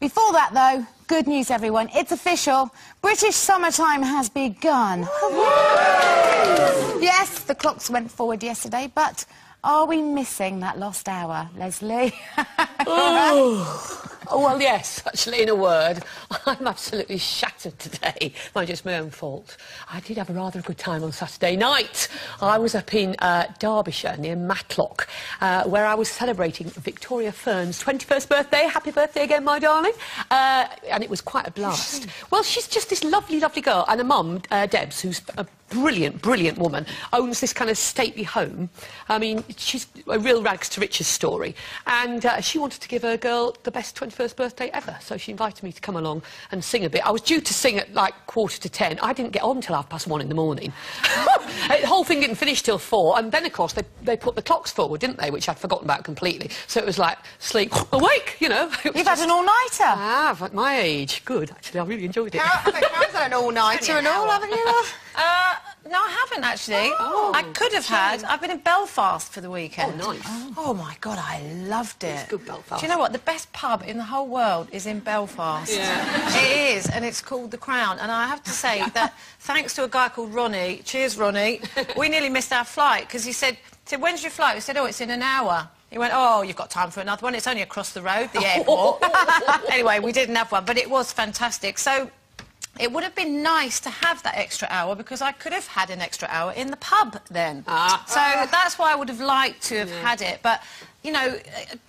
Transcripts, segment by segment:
Before that, though, good news, everyone. It's official. British summertime has begun. yes, the clocks went forward yesterday, but are we missing that lost hour, Lesley? Oh, well, yes, actually, in a word, I'm absolutely shattered today. Mind you, it's my own fault. I did have a rather good time on Saturday night. I was up in uh, Derbyshire near Matlock, uh, where I was celebrating Victoria Fern's 21st birthday. Happy birthday again, my darling. Uh, and it was quite a blast. well, she's just this lovely, lovely girl. And a mum, uh, Debs, who's a brilliant, brilliant woman, owns this kind of stately home. I mean, she's a real rags to riches story. And uh, she wanted to give her girl the best 21st birthday ever. So she invited me to come along and sing a bit. I was due to sing at like quarter to ten. I didn't get on till half past one in the morning. the whole thing didn't finish till four. And then, of course, they, they put the clocks forward, didn't they? Which I'd forgotten about completely. So it was like sleep, awake, you know. You've just... had an all-nighter. I have, at my age. Good, actually. I really enjoyed it. How, I think Karen's had an all-nighter and all, haven't you? Uh, no, I haven't actually. Oh, I could have had. I've been in Belfast for the weekend. Oh, nice. Oh, oh my God, I loved it. It's good Belfast. Do you know what? The best pub in the whole world is in Belfast. Yeah. it is, and it's called The Crown. And I have to say that thanks to a guy called Ronnie, cheers Ronnie, we nearly missed our flight because he said, said, when's your flight? We said, oh, it's in an hour. He went, oh, you've got time for another one. It's only across the road, the airport. anyway, we didn't have one, but it was fantastic. So it would have been nice to have that extra hour because I could have had an extra hour in the pub then. Ah. So that's why I would have liked to have yeah. had it. But you know,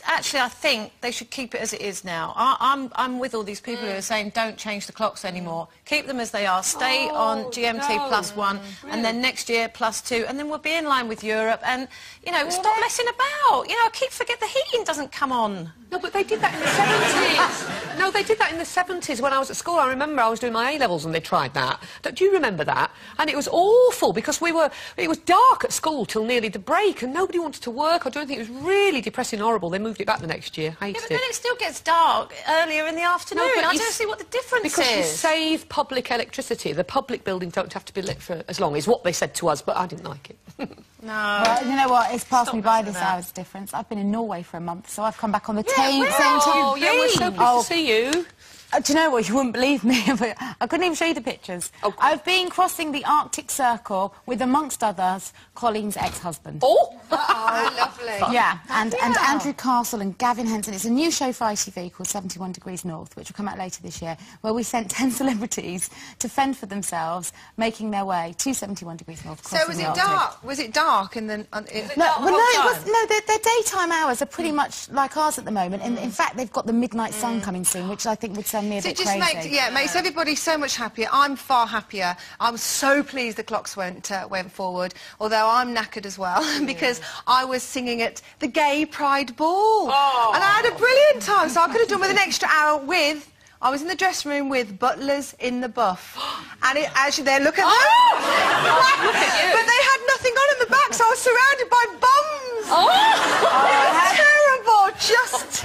actually, I think they should keep it as it is now. I, am I'm, I'm with all these people mm. who are saying don't change the clocks anymore. Keep them as they are. Stay oh, on GMT no. plus one, and then next year plus two, and then we'll be in line with Europe. And you know, stop messing about. You know, I keep forget the heating doesn't come on. No, but they did that in the 70s. No, they did that in the 70s when I was at school. I remember I was doing my A-levels and they tried that. Do you remember that? And it was awful because we were... It was dark at school till nearly the break and nobody wanted to work or do anything. It was really depressing and horrible. They moved it back the next year. I Hated yeah, but then it still gets dark earlier in the afternoon. No, I don't see what the difference because is. Because you save public electricity. The public buildings don't have to be lit for as long, is what they said to us, but I didn't like it. no. Well, you know what? It's passed Stop me by this hour's difference. I've been in Norway for a month, so I've come back on the yeah, same, same time. Oh, yeah, we're so oh. to see you. Uh, do you know what? You wouldn't believe me, but I couldn't even show you the pictures. Oh, I've been crossing the Arctic Circle with, amongst others, Coleen's ex-husband. Oh! oh, lovely. Yeah, and, yeah. and Andrew Castle and Gavin Henson. It's a new show for ITV called 71 Degrees North, which will come out later this year, where we sent 10 celebrities to fend for themselves, making their way to 71 Degrees North. So was it dark? Was it dark in the... Uh, it, no, well, no, it was, no their, their, daytime hours are pretty much like ours at the moment. And in fact, they've got the midnight sun mm. coming soon, which I think would me a so bit just crazy. Makes, yeah, it makes everybody so much happier. I'm far happier. I was so pleased the clocks went, uh, went forward, although I'm knackered as well, because I was singing at the Gay Pride Ball. Oh. And I had a brilliant time, so I could have done with an extra hour with... I was in the dressing room with butlers in the buff. And it, actually, there, look at oh. them. look at you. But they had nothing on in the back, so I was surrounded by bums. Oh.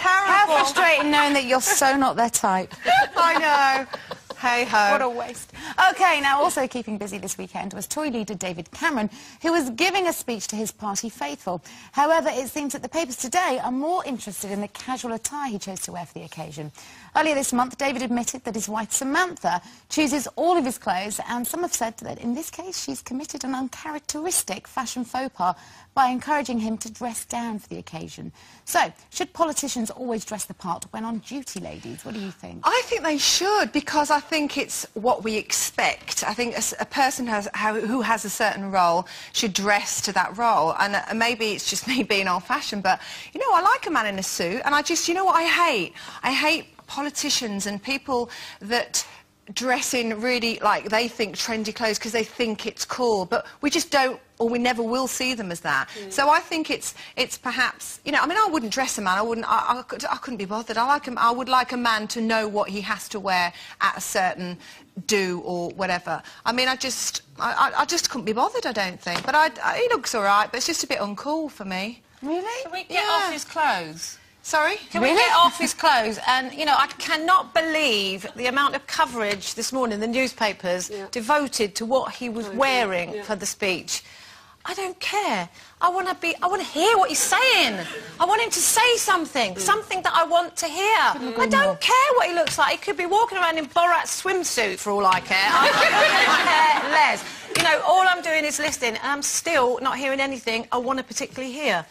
terrible. How frustrating knowing that you're so not their type. I know. Hey ho. What a waste. OK, now also keeping busy this weekend was Tory leader David Cameron, who was giving a speech to his party faithful. However, it seems that the papers today are more interested in the casual attire he chose to wear for the occasion. Earlier this month, David admitted that his wife Samantha chooses all of his clothes, and some have said that in this case she's committed an uncharacteristic fashion faux pas by encouraging him to dress down for the occasion. So, should politicians always dress the part when on duty, ladies? What do you think? I think they should, because I think it's what we expect. I think a, a person has, who has a certain role should dress to that role. And uh, maybe it's just me being old-fashioned, but, you know, I like a man in a suit, and I just, you know what I hate? I hate politicians and people that dress in really like they think trendy clothes because they think it's cool but we just don't or we never will see them as that. Mm. so I think it's it's perhaps you know I mean I wouldn't dress a man. I wouldn't I, I, could, I couldn't be bothered. I like him I would like a man to know what he has to wear at a certain do or whatever. I mean I just I, I just couldn't be bothered I don't think. But I, I, he looks all right but it's just a bit uncool for me. Really? Can we get yeah. off his clothes Sorry? Can really? we get off his clothes? And, you know, I cannot believe the amount of coverage this morning, in the newspapers, yeah. devoted to what he was wearing yeah. for the speech. I don't care. I want to be. I want to hear what he's saying. I want him to say something, something that I want to hear. I don't care what he looks like. He could be walking around in Borat's swimsuit for all I care. I care less. You know, all I'm doing is listening, and I'm still not hearing anything I want to particularly hear.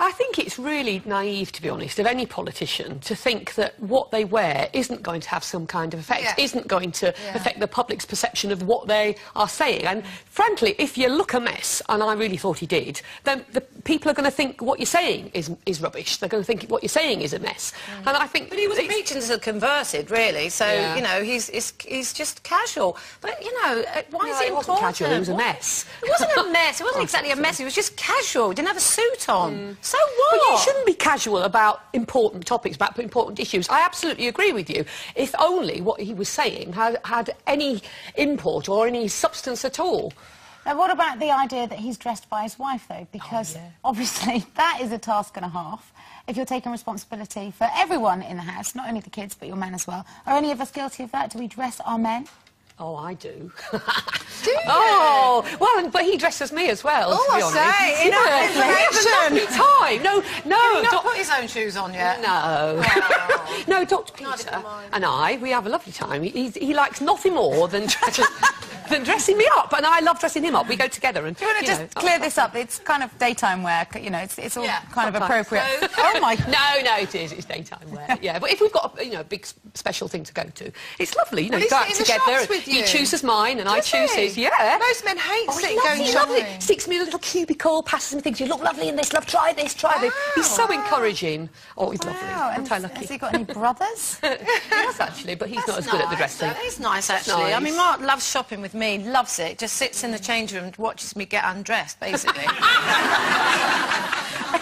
I think it's really naive, to be honest, of any politician to think that what they wear isn't going to have some kind of effect, Yeah. isn't going to affect the public's perception of what they are saying. And frankly, if you look a mess, and I really thought he did, then the people are going to think what you're saying is, is rubbish. They're going to think what you're saying is a mess. And I think... But he was preaching to the converted, really. So Yeah. you know, he's, he's he's just casual. But you know, uh, why No, is it it wasn't important? casual, it was a mess. It wasn't a mess. It wasn't exactly a mess. It was just casual. He didn't have a suit on. So what? But you shouldn't be casual about important topics, about important issues. I absolutely agree with you. If only what he was saying had, had any import or any substance at all. Now, what about the idea that he's dressed by his wife, though? Oh, because obviously that is a task and a half. If you're taking responsibility for everyone in the house, not only the kids, but your men as well. Are any of us guilty of that? Do we dress our men? Oh, I do. Do oh, you? Oh, well, but he dresses me as well, Oh, to be I say, enough Yeah. have a lovely time. No, no, not put his own shoes on yet? No. no, Dr. Peter and I, we have a lovely time. He, he's- he likes nothing more than, dress- than dressing me up, and I love dressing him up. We go together and... Do you want to just know, clear oh, this up? It's kind of daytime wear, you know, it's, it's all Yeah, kind of appropriate. So- oh, my... No, no, it is. It's daytime wear. Yeah, but if we've got a, you know a big special thing to go to, it's lovely. You know, Well, you go out together. shops with He chooses mine, and I choose he? his. Yeah. Most men hate Oh, sitting going lovely, shopping. lovely. Sticks me in a little cubicle, passes me things. You look lovely in this. Love, try this, try this. He's so Wow. encouraging. Oh, he's lovely. Wow, and Aren't I has he got any brothers? yes, actually, but he's not as good at the dressing. He's nice, actually. I mean, Mark loves shopping with me, loves it. Just sits in the change room and watches me get undressed, basically.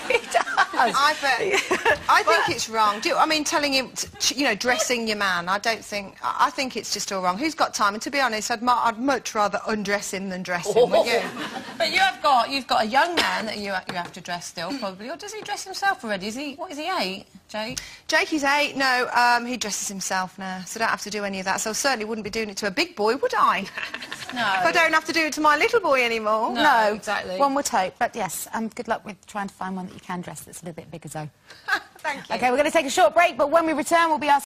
he does. I bet. I think it's wrong. Do I mean telling him, t- you know, dressing your man? I don't think. I I think it's just all wrong. Who's got time? And to be honest, I'd, I'd much rather undress him than dress him. Would you? but you have got you've got a young man that you you have to dress still, probably. Or does he dress himself already? Is he what is he eight, Jake? Jakey's eight. No, um, he dresses himself now, so I don't have to do any of that. So I certainly wouldn't be doing it to a big boy, would I? No. If I don't have to do it to my little boy anymore. No. no, exactly. One would hope, but yes, um, good luck with trying to find one that you can dress that's a little bit bigger, Zoe. Thank you. Okay, we're going to take a short break, but when we return, we'll be asking.